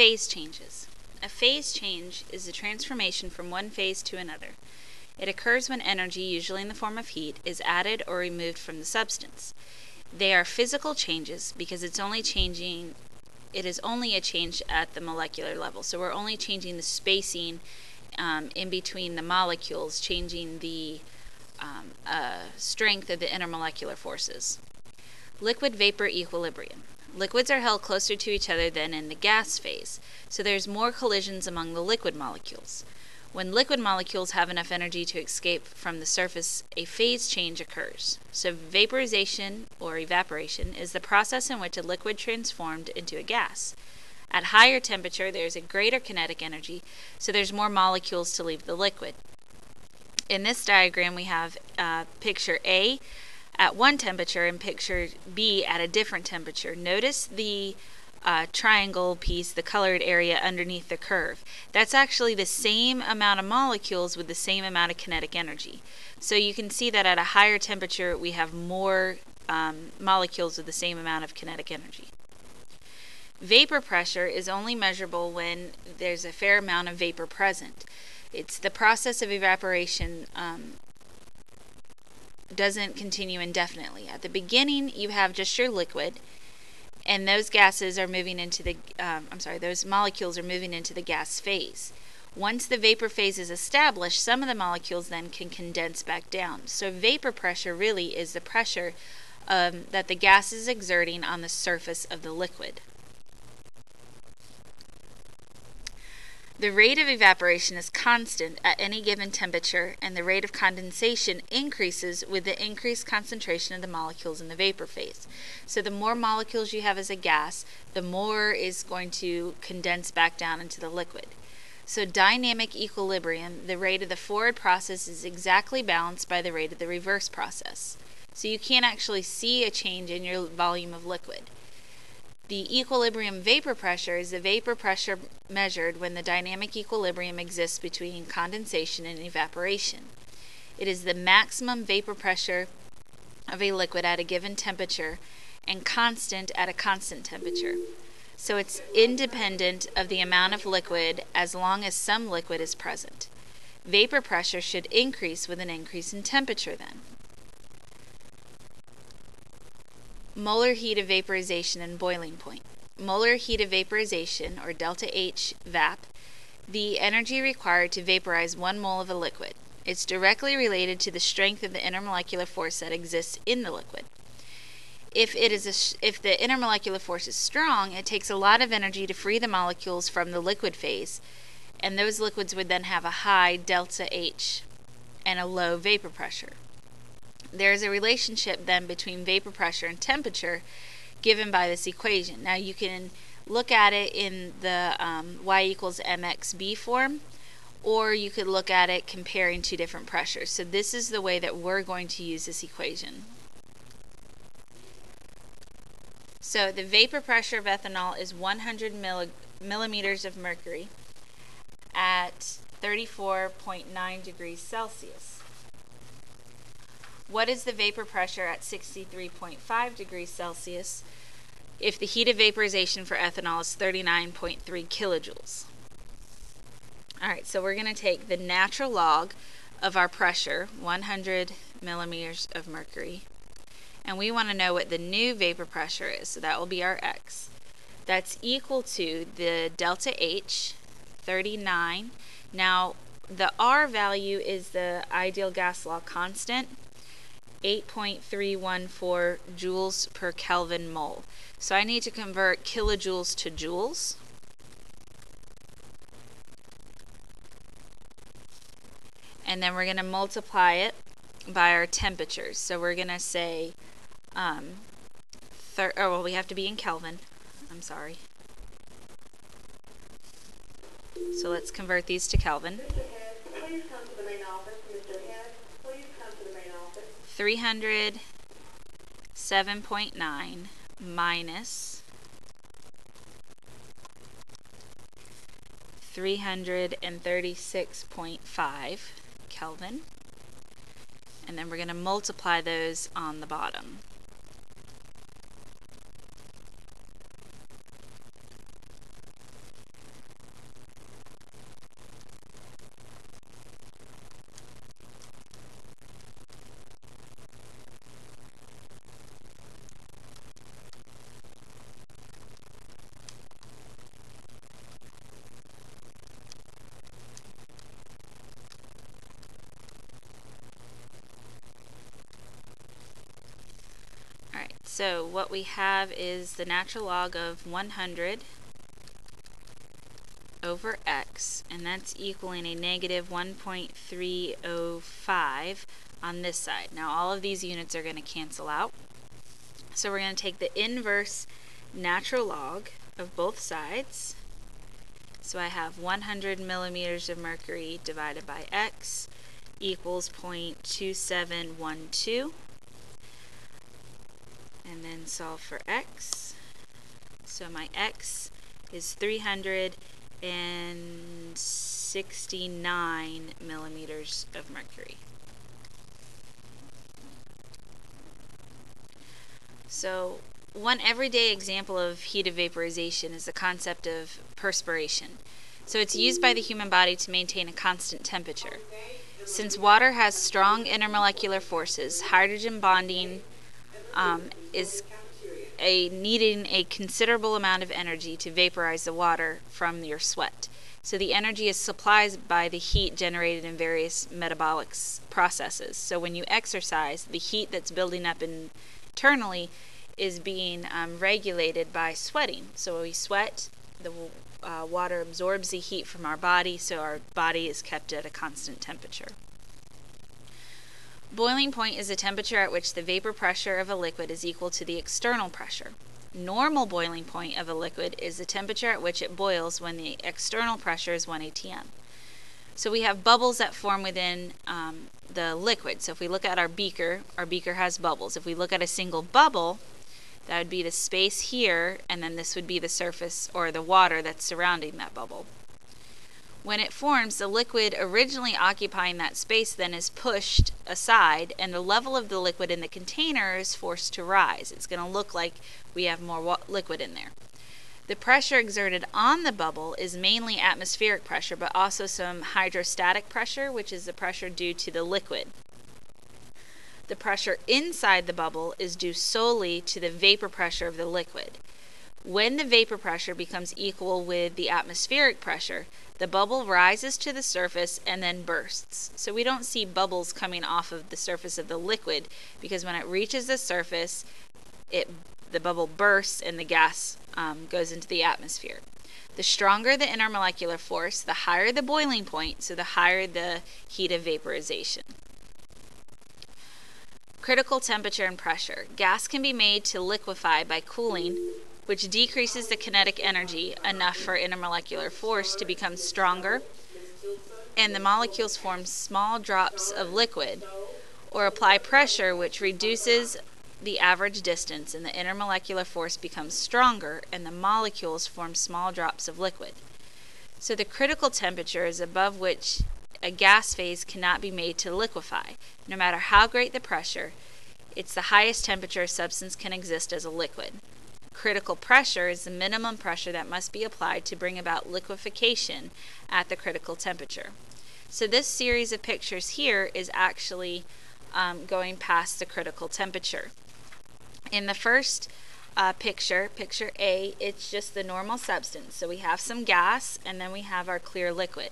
Phase changes. A phase change is a transformation from one phase to another. It occurs when energy, usually in the form of heat, is added or removed from the substance. They are physical changes because it's only changing it is only a change at the molecular level. So we're only changing the spacing um, in between the molecules, changing the um, uh, strength of the intermolecular forces. Liquid vapor equilibrium. Liquids are held closer to each other than in the gas phase, so there's more collisions among the liquid molecules. When liquid molecules have enough energy to escape from the surface, a phase change occurs. So, vaporization or evaporation is the process in which a liquid transformed into a gas. At higher temperature, there's a greater kinetic energy, so there's more molecules to leave the liquid. In this diagram, we have uh, picture A at one temperature and picture B at a different temperature. Notice the uh, triangle piece, the colored area underneath the curve. That's actually the same amount of molecules with the same amount of kinetic energy. So you can see that at a higher temperature we have more um, molecules with the same amount of kinetic energy. Vapor pressure is only measurable when there's a fair amount of vapor present. It's the process of evaporation um, doesn't continue indefinitely. At the beginning, you have just your liquid, and those gases are moving into the um, I'm sorry, those molecules are moving into the gas phase. Once the vapor phase is established, some of the molecules then can condense back down. So vapor pressure really is the pressure um, that the gas is exerting on the surface of the liquid. The rate of evaporation is constant at any given temperature, and the rate of condensation increases with the increased concentration of the molecules in the vapor phase. So, the more molecules you have as a gas, the more is going to condense back down into the liquid. So, dynamic equilibrium, the rate of the forward process is exactly balanced by the rate of the reverse process. So, you can't actually see a change in your volume of liquid. The equilibrium vapor pressure is the vapor pressure measured when the dynamic equilibrium exists between condensation and evaporation. It is the maximum vapor pressure of a liquid at a given temperature and constant at a constant temperature. So it's independent of the amount of liquid as long as some liquid is present. Vapor pressure should increase with an increase in temperature then. Molar heat of vaporization and boiling point. Molar heat of vaporization, or delta H VAP, the energy required to vaporize one mole of a liquid. It's directly related to the strength of the intermolecular force that exists in the liquid. If it is a, if the intermolecular force is strong, it takes a lot of energy to free the molecules from the liquid phase, and those liquids would then have a high delta H and a low vapor pressure. There is a relationship then between vapor pressure and temperature given by this equation. Now you can look at it in the um, y equals mxb form, or you could look at it comparing two different pressures. So this is the way that we're going to use this equation. So the vapor pressure of ethanol is 100 millimeters of mercury at 34.9 degrees Celsius. What is the vapor pressure at 63.5 degrees Celsius if the heat of vaporization for ethanol is 39.3 kilojoules? All right, so we're going to take the natural log of our pressure, 100 millimeters of mercury, and we want to know what the new vapor pressure is, so that will be our x. That's equal to the delta H, 39. Now, the R value is the ideal gas law constant, 8.314 joules per Kelvin mole. So I need to convert kilojoules to joules. And then we're going to multiply it by our temperatures. So we're going to say, um, oh, well, we have to be in Kelvin. I'm sorry. So let's convert these to Kelvin. 307.9 minus 336.5 Kelvin. And then we're going to multiply those on the bottom. So what we have is the natural log of 100 over x, and that's equaling a negative 1.305 on this side. Now all of these units are going to cancel out. So we're going to take the inverse natural log of both sides. So I have 100 millimeters of mercury divided by x equals 0.2712. And then solve for x. So my x is 369 millimeters of mercury. So one everyday example of heat of vaporization is the concept of perspiration. So it's used by the human body to maintain a constant temperature. Since water has strong intermolecular forces, hydrogen bonding um, is a needing a considerable amount of energy to vaporize the water from your sweat. So the energy is supplied by the heat generated in various metabolic processes. So when you exercise, the heat that's building up internally is being um, regulated by sweating. So when we sweat, the uh, water absorbs the heat from our body, so our body is kept at a constant temperature. Boiling point is the temperature at which the vapor pressure of a liquid is equal to the external pressure. Normal boiling point of a liquid is the temperature at which it boils when the external pressure is 1 atm. So we have bubbles that form within um, the liquid. So if we look at our beaker, our beaker has bubbles. If we look at a single bubble, that would be the space here, and then this would be the surface or the water that's surrounding that bubble. When it forms, the liquid originally occupying that space then is pushed aside, and the level of the liquid in the container is forced to rise. It's going to look like we have more liquid in there. The pressure exerted on the bubble is mainly atmospheric pressure, but also some hydrostatic pressure, which is the pressure due to the liquid. The pressure inside the bubble is due solely to the vapor pressure of the liquid. When the vapor pressure becomes equal with the atmospheric pressure, the bubble rises to the surface and then bursts. So we don't see bubbles coming off of the surface of the liquid because when it reaches the surface, it the bubble bursts and the gas um, goes into the atmosphere. The stronger the intermolecular force, the higher the boiling point, so the higher the heat of vaporization. Critical temperature and pressure. Gas can be made to liquefy by cooling, which decreases the kinetic energy enough for intermolecular force to become stronger, and the molecules form small drops of liquid, or apply pressure, which reduces the average distance, and the intermolecular force becomes stronger, and the molecules form small drops of liquid. So the critical temperature is above which a gas phase cannot be made to liquefy. No matter how great the pressure, it's the highest temperature a substance can exist as a liquid. Critical pressure is the minimum pressure that must be applied to bring about liquefaction at the critical temperature. So this series of pictures here is actually um, going past the critical temperature. In the first uh, picture, picture A, it's just the normal substance. So we have some gas and then we have our clear liquid.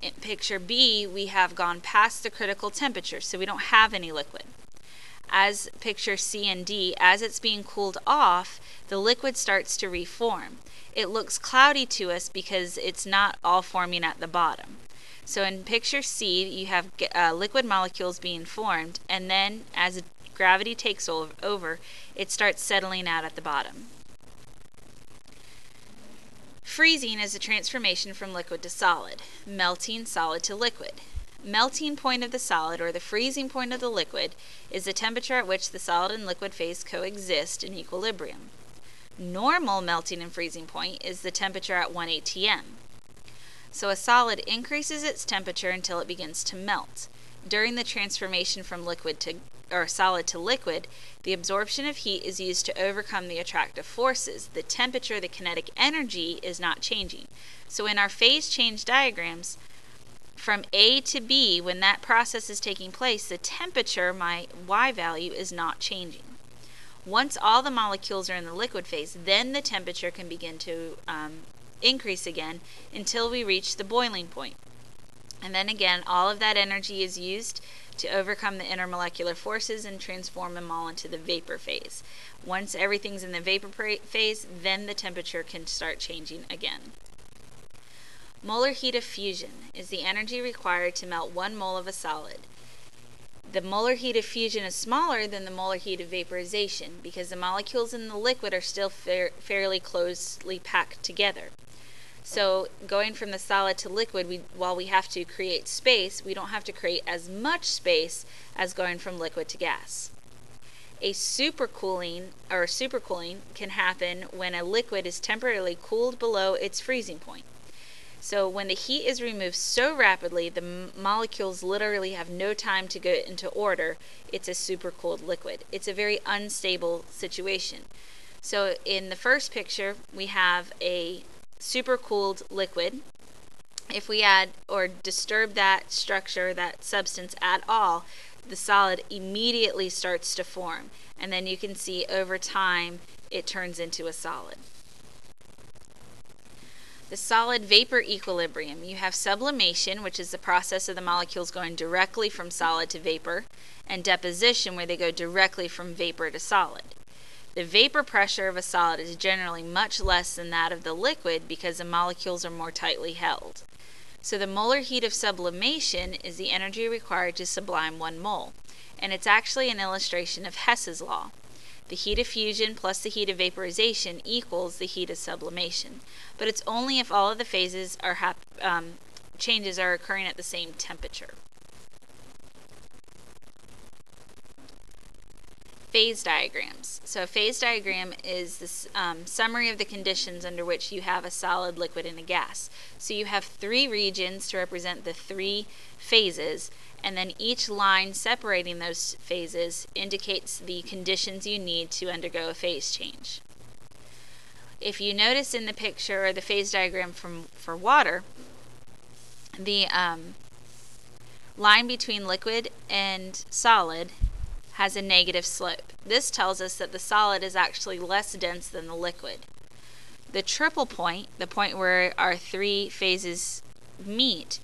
In picture B, we have gone past the critical temperature, so we don't have any liquid. As picture C and D, as it's being cooled off, the liquid starts to reform. It looks cloudy to us because it's not all forming at the bottom. So in picture C, you have uh, liquid molecules being formed, and then as gravity takes over, it starts settling out at the bottom. Freezing is a transformation from liquid to solid, melting solid to liquid. Melting point of the solid, or the freezing point of the liquid, is the temperature at which the solid and liquid phase coexist in equilibrium. Normal melting and freezing point is the temperature at 1 atm. So a solid increases its temperature until it begins to melt. During the transformation from liquid to or solid to liquid, the absorption of heat is used to overcome the attractive forces. The temperature, the kinetic energy is not changing. So in our phase change diagrams, from A to B, when that process is taking place, the temperature, my Y value, is not changing. Once all the molecules are in the liquid phase, then the temperature can begin to um, increase again until we reach the boiling point. And then again, all of that energy is used to overcome the intermolecular forces and transform them all into the vapor phase. Once everything's in the vapor phase, then the temperature can start changing again. Molar heat of fusion is the energy required to melt one mole of a solid. The molar heat of fusion is smaller than the molar heat of vaporization because the molecules in the liquid are still fairly closely packed together. So going from the solid to liquid, we, while we have to create space, we don't have to create as much space as going from liquid to gas. A supercooling or supercooling can happen when a liquid is temporarily cooled below its freezing point. So when the heat is removed so rapidly, the molecules literally have no time to go into order. It's a super supercooled liquid. It's a very unstable situation. So in the first picture, we have a supercooled liquid, if we add or disturb that structure, that substance at all, the solid immediately starts to form. And then you can see over time it turns into a solid. The solid vapor equilibrium. You have sublimation, which is the process of the molecules going directly from solid to vapor, and deposition, where they go directly from vapor to solid. The vapor pressure of a solid is generally much less than that of the liquid because the molecules are more tightly held. So the molar heat of sublimation is the energy required to sublime one mole, and it's actually an illustration of Hess's law. The heat of fusion plus the heat of vaporization equals the heat of sublimation, but it's only if all of the phases are um, changes are occurring at the same temperature. Phase diagrams. So a phase diagram is this um, summary of the conditions under which you have a solid, liquid, and a gas. So you have three regions to represent the three phases, and then each line separating those phases indicates the conditions you need to undergo a phase change. If you notice in the picture or the phase diagram from, for water, the um, line between liquid and solid has a negative slope. This tells us that the solid is actually less dense than the liquid. The triple point, the point where our three phases meet,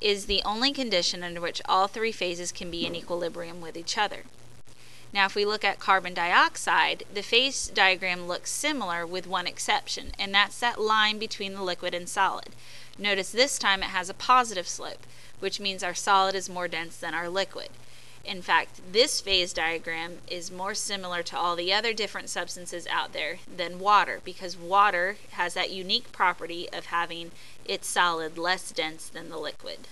is the only condition under which all three phases can be in equilibrium with each other. Now, if we look at carbon dioxide, the phase diagram looks similar with one exception, and that's that line between the liquid and solid. Notice this time it has a positive slope, which means our solid is more dense than our liquid. In fact, this phase diagram is more similar to all the other different substances out there than water because water has that unique property of having its solid less dense than the liquid.